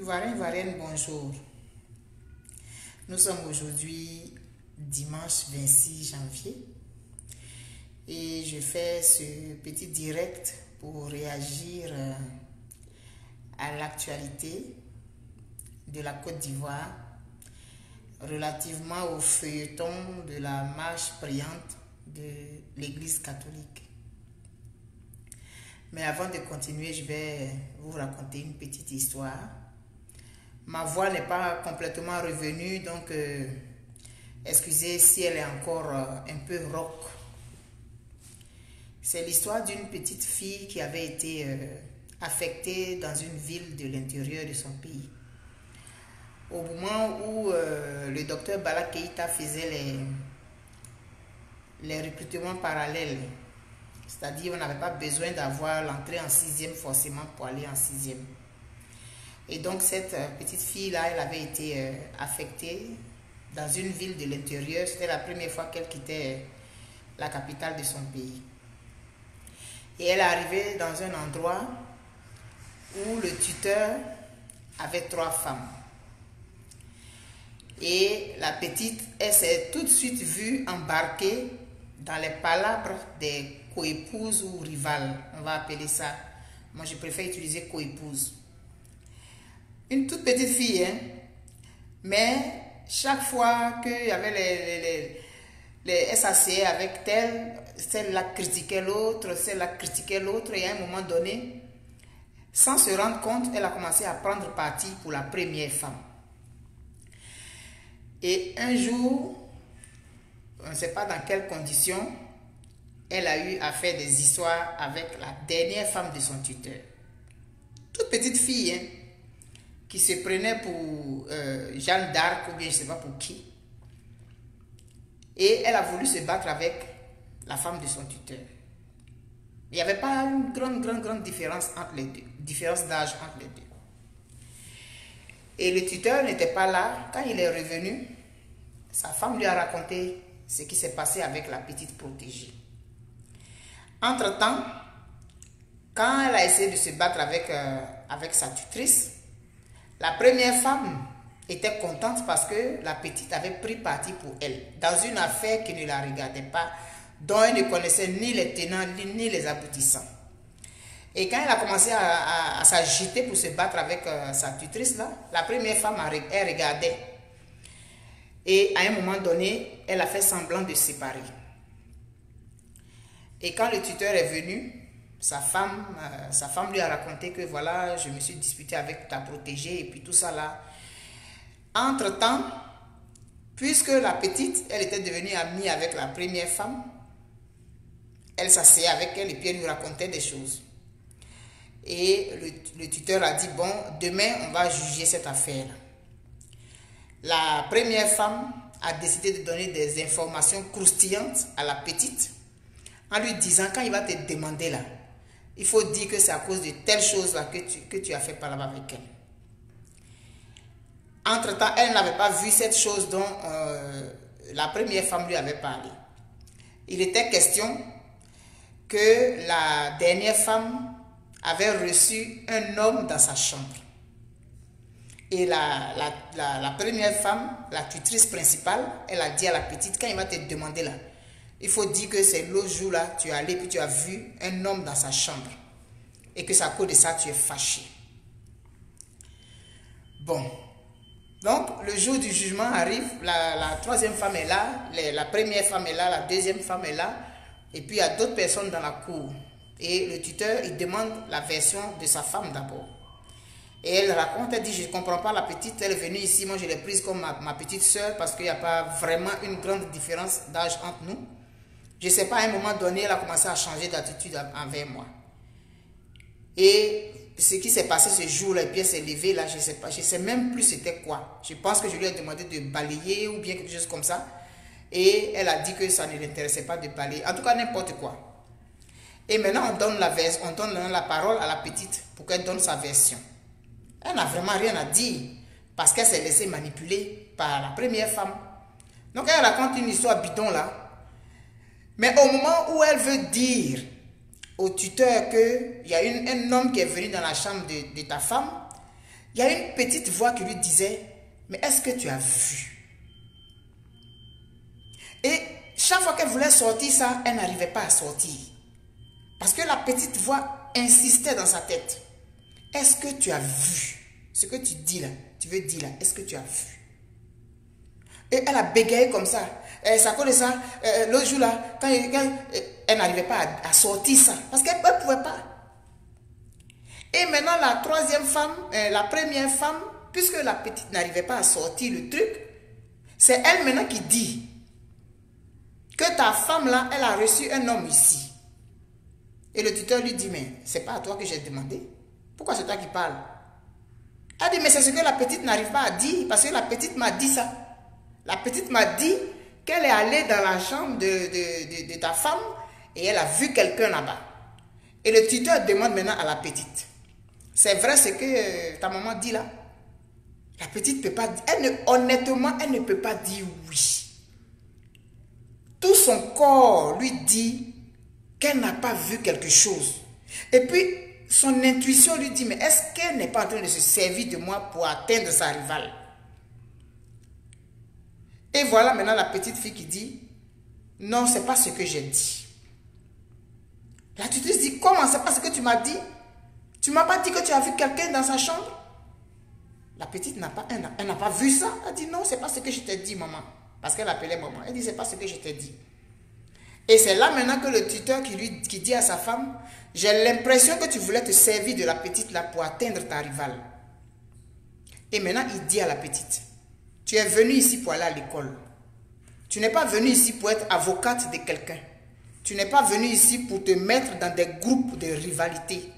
Ivoirienne, Ivoirienne, bonjour. Nous sommes aujourd'hui dimanche 26 janvier et je fais ce petit direct pour réagir euh, à l'actualité de la Côte d'Ivoire relativement au feuilleton de la marche priante de l'Église catholique. Mais avant de continuer, je vais vous raconter une petite histoire. Ma voix n'est pas complètement revenue, donc euh, excusez si elle est encore euh, un peu rock. C'est l'histoire d'une petite fille qui avait été euh, affectée dans une ville de l'intérieur de son pays. Au moment où le docteur Bala Keïta faisait les, les recrutements parallèles, c'est-à-dire on n'avait pas besoin d'avoir l'entrée en sixième forcément pour aller en sixième. Et donc cette petite fille-là, elle avait été affectée dans une ville de l'intérieur. C'était la première fois qu'elle quittait la capitale de son pays. Et elle est arrivée dans un endroit où le tuteur avait trois femmes. Et la petite, elle s'est tout de suite vue embarquée dans les palabres des coépouses ou rivales, on va appeler ça. Moi, je préfère utiliser coépouse. Une toute petite fille, hein? mais chaque fois qu'il y avait les, les, SAC avec telle, celle-là critiquait l'autre, celle-là critiquait l'autre, et à un moment donné, sans se rendre compte, elle a commencé à prendre parti pour la première femme. Et un jour, on ne sait pas dans quelles conditions, elle a eu à faire des histoires avec la dernière femme de son tuteur. Toute petite fille, hein, qui se prenait pour euh, Jeanne d'Arc ou bien je ne sais pas pour qui. Et elle a voulu se battre avec la femme de son tuteur. Il n'y avait pas une grande, grande, grande différence entre les deux, différence d'âge entre les deux. Et le tuteur n'était pas là. Quand il est revenu, sa femme lui a raconté ce qui s'est passé avec la petite protégée. Entre-temps, quand elle a essayé de se battre avec, euh, avec sa tutrice, la première femme était contente parce que la petite avait pris parti pour elle dans une affaire qui ne la regardait pas, dont elle ne connaissait ni les tenants ni les aboutissants. Et quand elle a commencé à, s'agiter pour se battre avec euh, sa tutrice, là, la première femme, elle regardait. Et à un moment donné, elle a fait semblant de séparer. Et quand le tuteur est venu, sa femme, euh, sa femme lui a raconté que voilà, je me suis disputé avec ta protégée et puis tout ça là. Entre-temps, puisque la petite, elle était devenue amie avec la première femme, elle s'asseyait avec elle et puis elle lui racontait des choses. Et le, le tuteur a dit, bon, demain, on va juger cette affaire. La première femme a décidé de donner des informations croustillantes à la petite en lui disant, quand il va te demander là, il faut dire que c'est à cause de telle chose là que tu, que tu as fait par là-bas avec elle. Entre-temps, elle n'avait pas vu cette chose dont euh, la première femme lui avait parlé. Il était question que la dernière femme avait reçu un homme dans sa chambre. Et la, la, la, première femme, la tutrice principale, elle a dit à la petite, quand il va te demander là, il faut dire que c'est l'autre jour là, tu es allé puis tu as vu un homme dans sa chambre. Et que c'est à cause de ça tu es fâché. Bon. Donc, le jour du jugement arrive, la, troisième femme est là, la première femme est là, la deuxième femme est là, et puis il y a d'autres personnes dans la cour. Et le tuteur, il demande la version de sa femme d'abord. Et elle raconte, elle dit, je ne comprends pas la petite, elle est venue ici, moi je l'ai prise comme ma, ma petite soeur parce qu'il n'y a pas vraiment une grande différence d'âge entre nous. Je ne sais pas, à un moment donné, elle a commencé à changer d'attitude envers moi. Et ce qui s'est passé ce jour-là, puis elle s'est levée là, je ne sais pas, je ne sais même plus c'était quoi. Je pense que je lui ai demandé de balayer ou bien quelque chose comme ça. Et elle a dit que ça ne l'intéressait pas de balayer. En tout cas, n'importe quoi. Et maintenant, on donne, la, on donne la parole à la petite pour qu'elle donne sa version. Elle n'a vraiment rien à dire parce qu'elle s'est laissée manipuler par la première femme. Donc elle raconte une histoire bidon là. Mais au moment où elle veut dire au tuteur qu'il y a un homme qui est venu dans la chambre de, ta femme, il y a une petite voix qui lui disait, mais est-ce que tu as vu? Et chaque fois qu'elle voulait sortir ça, elle n'arrivait pas à sortir. Parce que la petite voix insistait dans sa tête. Est-ce que tu as vu? Ce que tu dis là Tu veux dire là, est-ce que tu as vu? Et elle a bégayé comme ça. Et ça cause ça, euh, l'autre jour là, quand, elle n'arrivait pas à, sortir ça, parce qu'elle ne pouvait pas. Et maintenant, la troisième femme, euh, la première femme, puisque la petite n'arrivait pas à sortir le truc, c'est elle maintenant qui dit que ta femme là, elle a reçu un homme ici. Et le tuteur lui dit, mais c'est pas à toi que j'ai demandé. Pourquoi c'est toi qui parles? Elle dit, mais c'est ce que la petite n'arrive pas à dire, parce que la petite m'a dit ça. La petite m'a dit qu'elle est allée dans la chambre de, ta femme et elle a vu quelqu'un là-bas. Et le tuteur demande maintenant à la petite, c'est vrai ce que euh, ta maman dit là La petite peut pas elle honnêtement, elle ne peut pas dire oui. Tout son corps lui dit qu'elle n'a pas vu quelque chose. Et puis, son intuition lui dit, mais est-ce qu'elle n'est pas en train de se servir de moi pour atteindre sa rivale? Et voilà maintenant la petite fille qui dit, non, c'est pas ce que j'ai dit. La tutrice dit, comment? C'est pas ce que tu m'as dit? Tu m'as pas dit que tu as vu quelqu'un dans sa chambre? La petite n'a pas, elle n'a pas vu ça. Elle dit, non, c'est pas ce que je t'ai dit, maman. Parce qu'elle appelait maman. Elle dit, c'est pas ce que je t'ai dit. Et c'est là maintenant que le tuteur qui, lui, qui dit à sa femme, j'ai l'impression que tu voulais te servir de la petite là pour atteindre ta rivale. Et maintenant, il dit à la petite, tu es venue ici pour aller à l'école. Tu n'es pas venue ici pour être avocate de quelqu'un. Tu n'es pas venue ici pour te mettre dans des groupes de rivalité.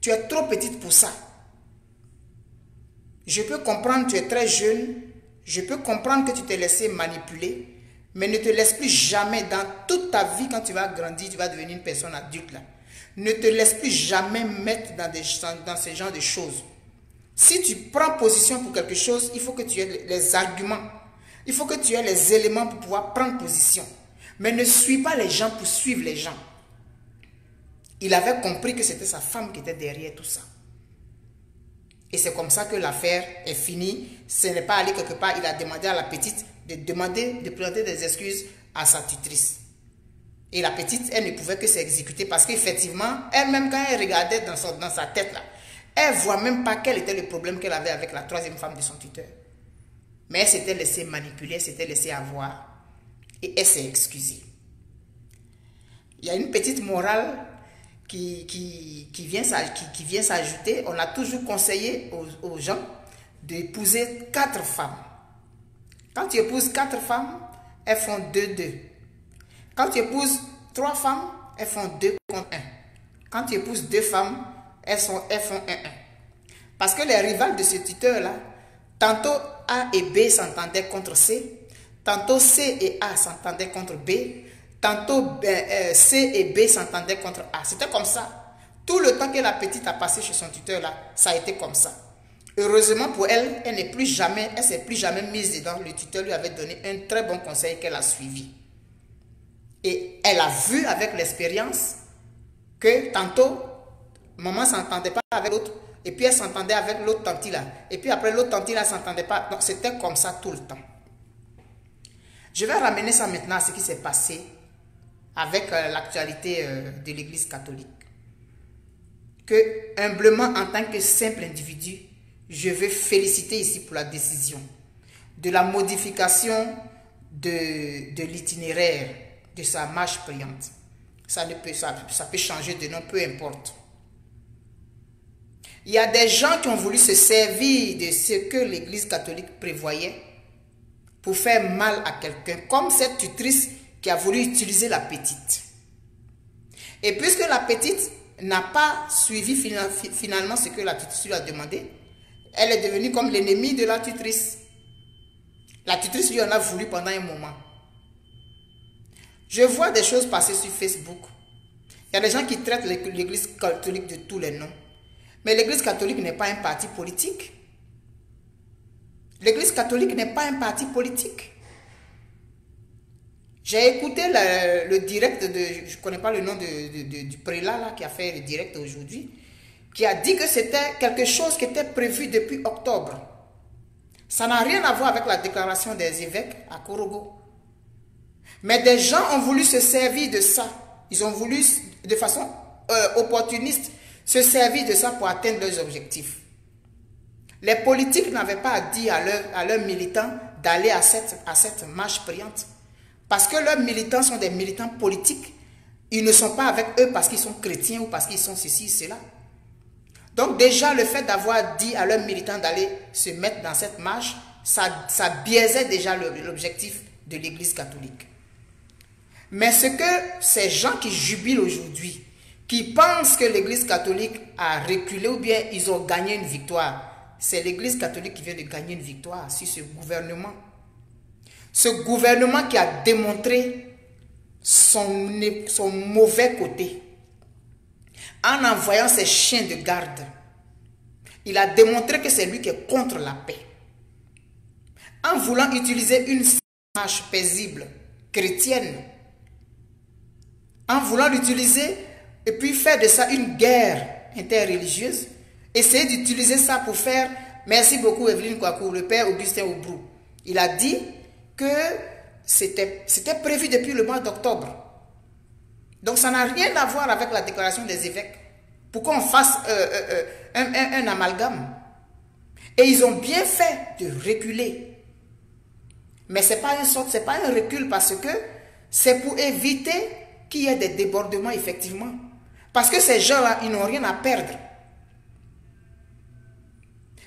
Tu es trop petite pour ça. Je peux comprendre, tu es très jeune. Je peux comprendre que tu t'es laissé manipuler. Mais ne te laisse plus jamais dans toute ta vie, quand tu vas grandir, tu vas devenir une personne adulte. Là. Ne te laisse plus jamais mettre dans, dans ce genre de choses. Si tu prends position pour quelque chose, il faut que tu aies les arguments. Il faut que tu aies les éléments pour pouvoir prendre position. Mais ne suis pas les gens pour suivre les gens. Il avait compris que c'était sa femme qui était derrière tout ça. Et c'est comme ça que l'affaire est finie. Ce n'est pas allé quelque part. Il a demandé à la petite de demander, de présenter des excuses à sa tutrice. Et la petite, elle ne pouvait que s'exécuter parce qu'effectivement, elle-même, quand elle regardait dans, dans sa tête, là, elle ne voit même pas quel était le problème qu'elle avait avec la troisième femme de son tuteur. Mais elle s'était laissée manipuler, s'était laissée avoir. Et elle s'est excusée. Il y a une petite morale qui, vient s'ajouter. On a toujours conseillé aux, aux gens d'épouser quatre femmes. Quand tu épouses quatre femmes, elles font deux, deux. Quand tu épouses trois femmes, elles font deux contre un. Quand tu épouses deux femmes, elles, sont, elles font un, un. Parce que les rivales de ce tuteur-là, tantôt A et B s'entendaient contre C, tantôt C et A s'entendaient contre B, tantôt ben, euh, C et B s'entendaient contre A. C'était comme ça. Tout le temps que la petite a passé chez son tuteur-là, ça a été comme ça. Heureusement pour elle, elle n'est plus jamais, elle s'est plus jamais mise dedans. Le tuteur lui avait donné un très bon conseil qu'elle a suivi. Et elle a vu avec l'expérience que tantôt, maman s'entendait pas avec l'autre, et puis elle s'entendait avec l'autre tante là. Et puis après l'autre tante là s'entendait pas. Donc c'était comme ça tout le temps. Je vais ramener ça maintenant à ce qui s'est passé avec euh, l'actualité euh, de l'Église catholique. Que humblement en tant que simple individu, je veux féliciter ici pour la décision de la modification de, de l'itinéraire de sa marche priante. Ça, ne peut, ça, ça peut changer de nom, peu importe. Il y a des gens qui ont voulu se servir de ce que l'Église catholique prévoyait pour faire mal à quelqu'un, comme cette tutrice qui a voulu utiliser la petite. Et puisque la petite n'a pas suivi finalement ce que la tutrice lui a demandé, elle est devenue comme l'ennemi de la tutrice. La tutrice lui en a voulu pendant un moment. Je vois des choses passer sur Facebook. Il y a des gens qui traitent l'église catholique de tous les noms. Mais l'église catholique n'est pas un parti politique. L'église catholique n'est pas un parti politique. J'ai écouté le, direct de, je ne connais pas le nom du prélat là, qui a fait le direct aujourd'hui qui a dit que c'était quelque chose qui était prévu depuis octobre. Ça n'a rien à voir avec la déclaration des évêques à Korogo. Mais des gens ont voulu se servir de ça. Ils ont voulu, de façon euh, opportuniste, se servir de ça pour atteindre leurs objectifs. Les politiques n'avaient pas à dire à, leurs militants d'aller à cette, marche priante. Parce que leurs militants sont des militants politiques. Ils ne sont pas avec eux parce qu'ils sont chrétiens ou parce qu'ils sont ceci, cela. Donc déjà, le fait d'avoir dit à leurs militants d'aller se mettre dans cette marche, ça biaisait déjà l'objectif de l'Église catholique. Mais ce que ces gens qui jubilent aujourd'hui, qui pensent que l'Église catholique a reculé ou bien ils ont gagné une victoire, c'est l'Église catholique qui vient de gagner une victoire sur ce gouvernement. Ce gouvernement qui a démontré son, son mauvais côté en envoyant ses chiens de garde. Il a démontré que c'est lui qui est contre la paix. En voulant utiliser une marche paisible, chrétienne, en voulant l'utiliser et puis faire de ça une guerre interreligieuse, essayer d'utiliser ça pour faire, merci beaucoup Evelyne Kouakou, le père Augustin Oubrou. Il a dit que c'était prévu depuis le mois d'octobre. Donc ça n'a rien à voir avec la déclaration des évêques. Pourquoi on fasse euh, euh, euh, un, amalgame? Et ils ont bien fait de reculer. Mais ce n'est pas, une pas un recul parce que c'est pour éviter qu'il y ait des débordements effectivement. Parce que ces gens-là, ils n'ont rien à perdre.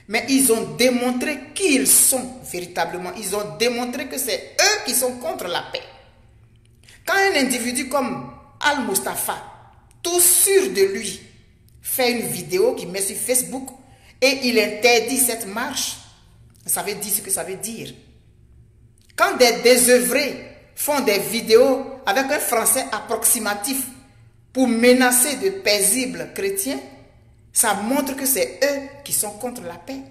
Mais ils ont démontré qui ils sont véritablement. Ils ont démontré que c'est eux qui sont contre la paix. Quand un individu comme Al-Mustafa, tout sûr de lui, fait une vidéo qui met sur Facebook et il interdit cette marche, ça veut dire ce que ça veut dire. Quand des désœuvrés font des vidéos avec un français approximatif pour menacer de paisibles chrétiens, ça montre que c'est eux qui sont contre la paix.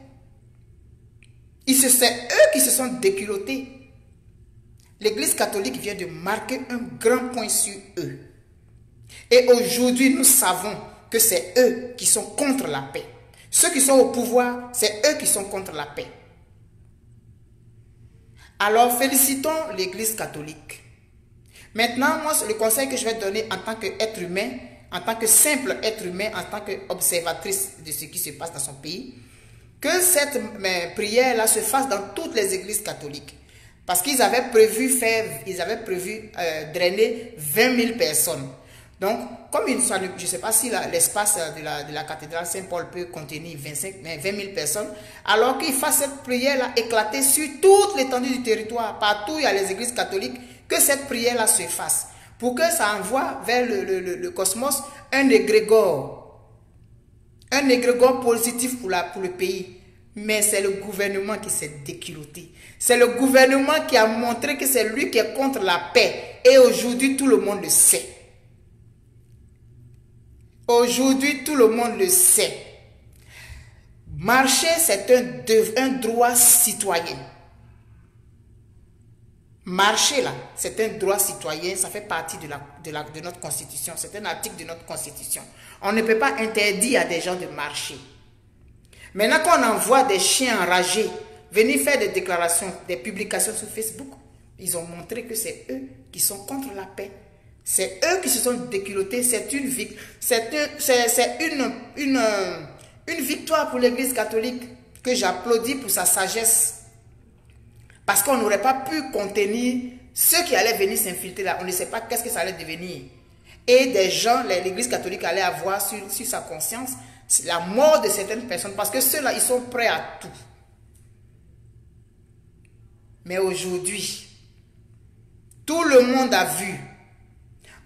C'est eux qui se sont déculottés. L'Église catholique vient de marquer un grand point sur eux. Et aujourd'hui, nous savons que c'est eux qui sont contre la paix. Ceux qui sont au pouvoir, c'est eux qui sont contre la paix. Alors félicitons l'Église catholique. Maintenant, moi, le conseil que je vais donner en tant qu'être humain, en tant que simple être humain, en tant qu'observatrice de ce qui se passe dans son pays, que cette prière-là se fasse dans toutes les églises catholiques. Parce qu'ils avaient prévu faire, ils avaient prévu euh, drainer 20 000 personnes. Donc, comme je ne sais pas si l'espace de la, cathédrale Saint-Paul peut contenir 25, 20 000 personnes, alors qu'il fasse cette prière-là éclater sur toute l'étendue du territoire, partout il y a les églises catholiques, que cette prière-là se fasse, pour que ça envoie vers le, cosmos un égrégore, un égrégore positif pour, la, pour le pays. Mais c'est le gouvernement qui s'est déculoté. C'est le gouvernement qui a montré que c'est lui qui est contre la paix. Et aujourd'hui, tout le monde le sait. Aujourd'hui, tout le monde le sait. Marcher, c'est un, un droit citoyen. Marcher, là, c'est un droit citoyen, ça fait partie de, notre constitution, c'est un article de notre constitution. On ne peut pas interdire à des gens de marcher. Maintenant qu'on envoie des chiens enragés venir faire des déclarations, des publications sur Facebook, ils ont montré que c'est eux qui sont contre la paix. C'est eux qui se sont déculottés. C'est une, une, une, une victoire pour l'Église catholique que j'applaudis pour sa sagesse. Parce qu'on n'aurait pas pu contenir ceux qui allaient venir s'infiltrer là. On ne sait pas qu'est-ce que ça allait devenir. Et des gens, l'Église catholique allait avoir sur, sur sa conscience la mort de certaines personnes. Parce que ceux-là, ils sont prêts à tout. Mais aujourd'hui, tout le monde a vu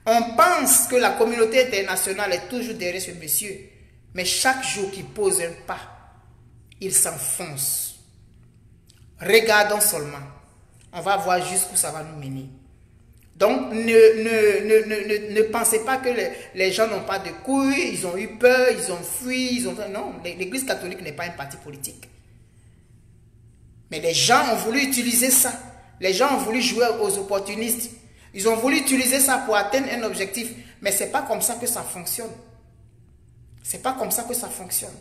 on pense que la communauté internationale est toujours derrière ce monsieur. Mais chaque jour qu'il pose un pas, il s'enfonce. Regardons seulement. On va voir jusqu'où ça va nous mener. Donc, ne, ne, ne, pensez pas que les, gens n'ont pas de couilles, ils ont eu peur, ils ont fui, ils ont... Non, l'Église catholique n'est pas un parti politique. Mais les gens ont voulu utiliser ça. Les gens ont voulu jouer aux opportunistes. Ils ont voulu utiliser ça pour atteindre un objectif, mais ce n'est pas comme ça que ça fonctionne. C'est pas comme ça que ça fonctionne.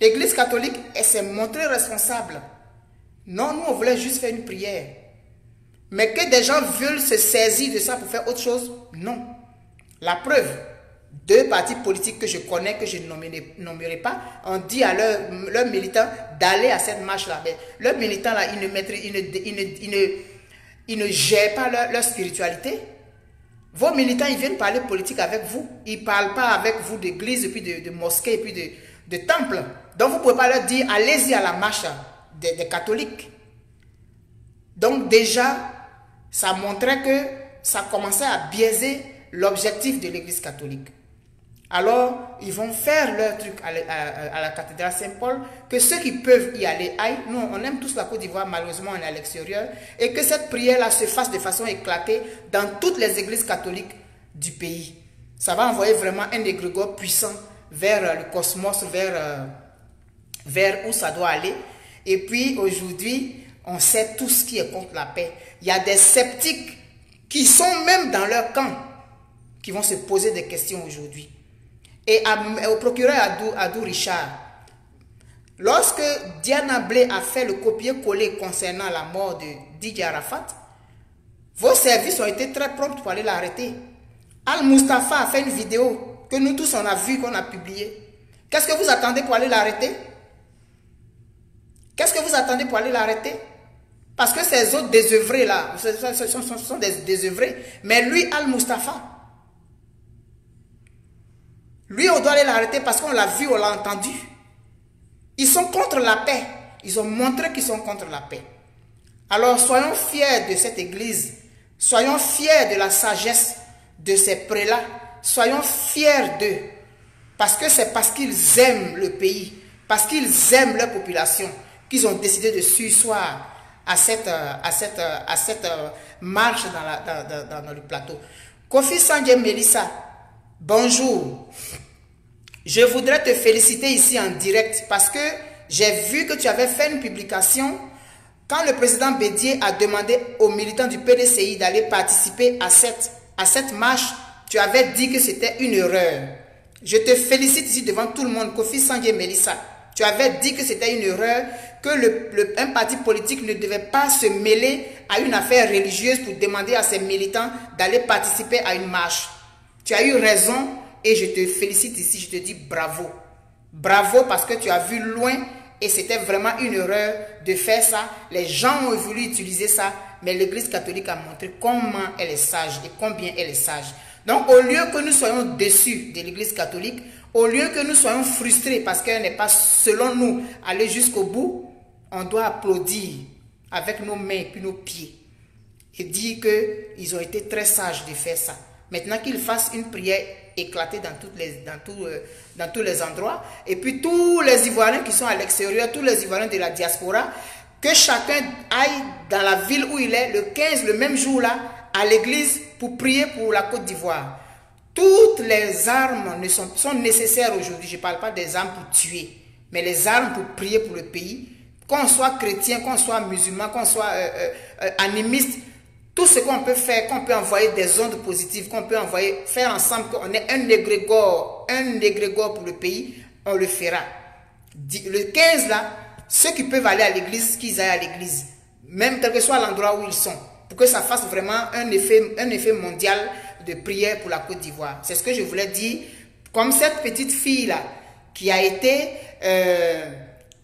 L'Église catholique, elle s'est montrée responsable. Non, nous, on voulait juste faire une prière. Mais que des gens veulent se saisir de ça pour faire autre chose, non. La preuve, deux partis politiques que je connais, que je ne nommerai pas, ont dit à leurs militants d'aller à cette marche-là. Leurs militants, là, ils ne, ils ne, ils ne, gèrent pas leur, spiritualité. Vos militants, ils viennent parler politique avec vous. Ils ne parlent pas avec vous d'église, puis de, mosquée, puis de, de temple. Donc, vous ne pouvez pas leur dire, allez-y à la marche des, catholiques. Donc, déjà, ça montrait que ça commençait à biaiser l'objectif de l'église catholique. Alors, ils vont faire leur truc à la, cathédrale Saint-Paul, que ceux qui peuvent y aller aillent. Nous, on aime tous la Côte d'Ivoire, malheureusement, on est à l'extérieur. Et que cette prière-là se fasse de façon éclatée dans toutes les églises catholiques du pays. Ça va envoyer vraiment un égrégore puissant vers euh, le cosmos, vers, euh, vers où ça doit aller. Et puis, aujourd'hui, on sait tout ce qui est contre la paix. Il y a des sceptiques qui sont même dans leur camp, qui vont se poser des questions aujourd'hui et au procureur Adou, Richard. Lorsque Diana Blé a fait le copier-coller concernant la mort de Didier Arafat, vos services ont été très prompts pour aller l'arrêter. Al-Mustafa a fait une vidéo que nous tous on a vu, qu'on a publiée. Qu'est-ce que vous attendez pour aller l'arrêter? Qu'est-ce que vous attendez pour aller l'arrêter? Parce que ces autres désœuvrés là, ce sont, des désœuvrés. Mais lui, Al-Mustafa, lui, on doit aller l'arrêter parce qu'on l'a vu, on l'a entendu. Ils sont contre la paix. Ils ont montré qu'ils sont contre la paix. Alors, soyons fiers de cette église. Soyons fiers de la sagesse de ces prélats. Soyons fiers d'eux. Parce que c'est parce qu'ils aiment le pays, parce qu'ils aiment leur population, qu'ils ont décidé de sursoir à cette, à cette, à cette marche dans, dans le plateau. Kofi Sanjay Melissa, Bonjour. Je voudrais te féliciter ici en direct parce que j'ai vu que tu avais fait une publication quand le président Bédier a demandé aux militants du PDCI d'aller participer à cette, à cette marche. Tu avais dit que c'était une erreur. Je te félicite ici devant tout le monde, Kofi Sanjay Melissa. Tu avais dit que c'était une erreur, que un parti politique ne devait pas se mêler à une affaire religieuse pour demander à ses militants d'aller participer à une marche. Tu as eu raison et je te félicite ici, je te dis bravo. Bravo parce que tu as vu loin et c'était vraiment une erreur de faire ça. Les gens ont voulu utiliser ça, mais l'Église catholique a montré comment elle est sage et combien elle est sage. Donc au lieu que nous soyons déçus de l'Église catholique, au lieu que nous soyons frustrés parce qu'elle n'est pas, selon nous, allée jusqu'au bout, on doit applaudir avec nos mains et nos pieds et dire qu'ils ont été très sages de faire ça. Maintenant qu'il fasse une prière éclatée dans, euh, dans tous les endroits. Et puis tous les Ivoiriens qui sont à l'extérieur, tous les Ivoiriens de la diaspora, que chacun aille dans la ville où il est le 15, le même jour-là, à l'église pour prier pour la Côte d'Ivoire. Toutes les armes ne sont, sont nécessaires aujourd'hui. Je ne parle pas des armes pour tuer, mais les armes pour prier pour le pays. Qu'on soit chrétien, qu'on soit musulman, qu'on soit euh, euh, animiste, tout ce qu'on peut faire, qu'on peut envoyer des ondes positives, qu'on peut envoyer, faire ensemble, qu'on ait un égrégore, un égrégore pour le pays, on le fera. Le 15 là, ceux qui peuvent aller à l'église, qu'ils aillent à l'église, même quel que soit l'endroit où ils sont, pour que ça fasse vraiment un effet, un effet mondial de prière pour la Côte d'Ivoire. C'est ce que je voulais dire. Comme cette petite fille là, qui a été, euh,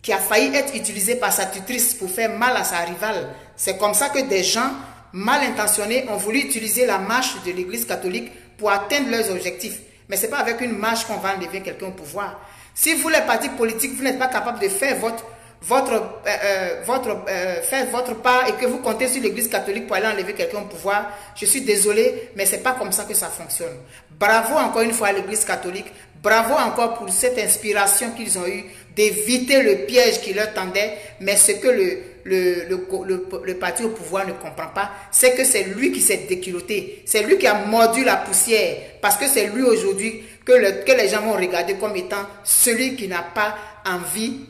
qui a failli être utilisée par sa tutrice pour faire mal à sa rivale. C'est comme ça que des gens mal intentionnés ont voulu utiliser la marche de l'Église catholique pour atteindre leurs objectifs. Mais ce n'est pas avec une marche qu'on va enlever quelqu'un au pouvoir. Si vous, les partis politiques, vous n'êtes pas capable de faire votre, votre, euh, euh, votre, euh, faire votre part et que vous comptez sur l'Église catholique pour aller enlever quelqu'un au pouvoir, je suis désolé, mais ce n'est pas comme ça que ça fonctionne. Bravo encore une fois à l'Église catholique. Bravo encore pour cette inspiration qu'ils ont eue d'éviter le piège qui leur tendait. Mais ce que le, le, le, le, parti au pouvoir ne comprend pas, c'est que c'est lui qui s'est déculotté. C'est lui qui a mordu la poussière. Parce que c'est lui aujourd'hui que, que les gens vont regarder comme étant celui qui n'a pas envie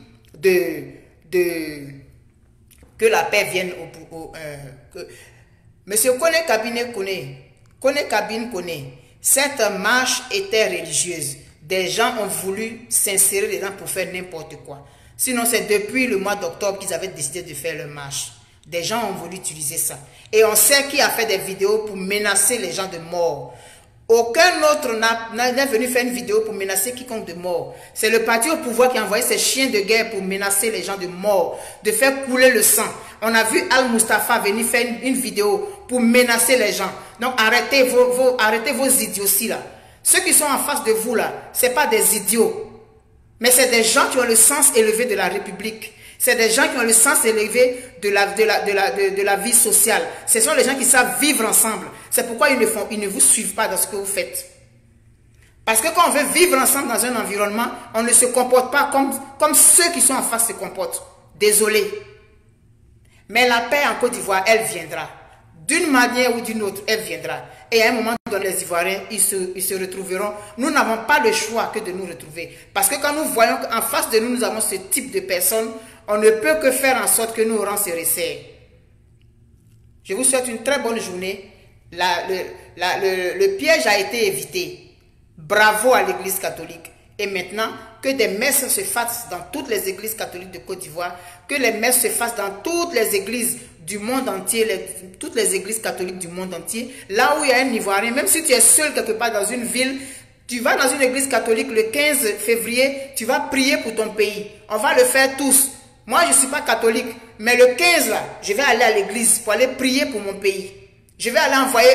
de, de, que la paix vienne au, au euh, Monsieur connaît cabinet connaît, connaît cabine connaît. Cette marche était religieuse. des gens ont voulu s'insérer dedans pour faire n'importe quoi. Sinon, c'est depuis le mois d'octobre qu'ils avaient décidé de faire le marche. Des gens ont voulu utiliser ça. Et on sait qui a fait des vidéos pour menacer les gens de mort. Aucun autre n'est venu faire une vidéo pour menacer quiconque de mort. C'est le parti au pouvoir qui a envoyé ses chiens de guerre pour menacer les gens de mort, de faire couler le sang. On a vu Al-Mustafa venir faire une, vidéo pour menacer les gens. Donc arrêtez vos, vos, arrêtez vos idioties là. Ceux qui sont en face de vous là, ce pas des idiots. Mais c'est des gens qui ont le sens élevé de la République. C'est des gens qui ont le sens élevé de la, de la, vie sociale. Ce sont les gens qui savent vivre ensemble. C'est pourquoi ils ne, vous suivent pas dans ce que vous faites. Parce que quand on veut vivre ensemble dans un environnement, on ne se comporte pas comme, comme ceux qui sont en face se comportent. Désolé. Mais la paix en Côte d'Ivoire, elle viendra. D'une manière ou d'une autre, elle viendra. Et à un moment donné, les Ivoiriens, ils se, ils se retrouveront. Nous n'avons pas le choix que de nous retrouver. Parce que quand nous voyons qu'en face de nous, nous avons ce type de personnes, on ne peut que faire en sorte que nos rangs se resserrent. Je vous souhaite une très bonne journée. Le piège a été évité. Bravo à l'Église catholique. Et maintenant, que des messes se fassent dans toutes les églises catholiques de Côte d'Ivoire, que les messes se fassent dans toutes les églises du monde entier, toutes les églises catholiques du monde entier, là où il y a un Ivoirien, même si tu es seul quelque part dans une ville, tu vas dans une église catholique le 15 février, tu vas prier pour ton pays. On va le faire tous. Moi, je ne suis pas catholique, mais le 15, là, je vais aller à l'église pour aller prier pour mon pays. Je vais aller envoyer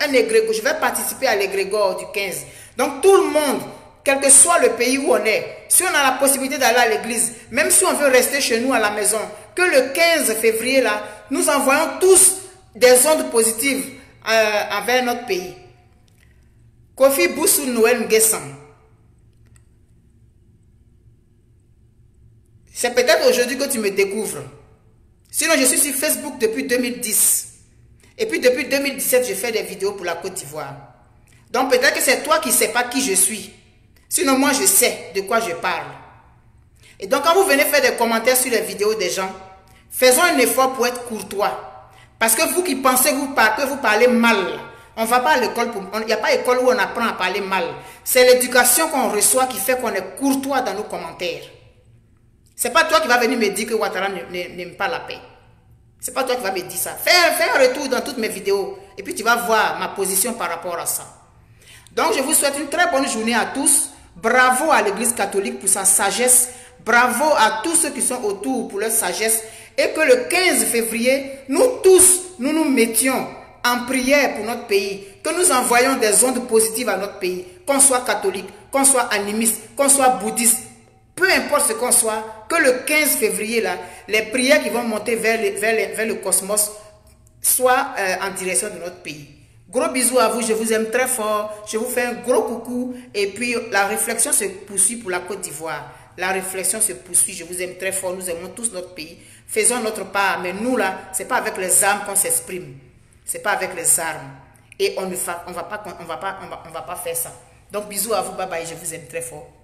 un, un, égrégore, je vais participer à l'égrégore du 15. Donc tout le monde, quel que soit le pays où on est, si on a la possibilité d'aller à l'église, même si on veut rester chez nous à la maison, que le 15 février, là, nous envoyons tous des ondes positives euh, envers notre pays. Kofi Boussou Noël Nguessan. C'est peut-être aujourd'hui que tu me découvres. Sinon, je suis sur Facebook depuis 2010. Et puis depuis 2017, je fais des vidéos pour la Côte d'Ivoire. Donc peut-être que c'est toi qui ne sais pas qui je suis. Sinon, moi, je sais de quoi je parle. Et donc, quand vous venez faire des commentaires sur les vidéos des gens, faisons un effort pour être courtois. Parce que vous qui pensez que vous parlez mal, on ne va pas à l'école, il n'y a pas d'école où on apprend à parler mal. C'est l'éducation qu'on reçoit qui fait qu'on est courtois dans nos commentaires. Ce n'est pas toi qui vas venir me dire que Ouattara n'aime pas la paix. Ce n'est pas toi qui vas me dire ça. Fais, fais un retour dans toutes mes vidéos et puis tu vas voir ma position par rapport à ça. Donc, je vous souhaite une très bonne journée à tous. Bravo à l'Église catholique pour sa sagesse. Bravo à tous ceux qui sont autour pour leur sagesse. Et que le 15 février, nous tous, nous nous mettions en prière pour notre pays. Que nous envoyions des ondes positives à notre pays. Qu'on soit catholique, qu'on soit animiste, qu'on soit bouddhiste. Peu importe ce qu'on soit, que le 15 février, là, les prières qui vont monter vers, vers, le cosmos soient euh, en direction de notre pays. Gros bisous à vous, je vous aime très fort. Je vous fais un gros coucou. Et puis, la réflexion se poursuit pour la Côte d'Ivoire. La réflexion se poursuit. Je vous aime très fort. Nous aimons tous notre pays. Faisons notre part. Mais nous, là, ce n'est pas avec les armes qu'on s'exprime. Ce n'est pas avec les armes. Et on ne va, on va, pas, on va, pas, on va, va pas faire ça. Donc, bisous à vous. Bye bye. Je vous aime très fort.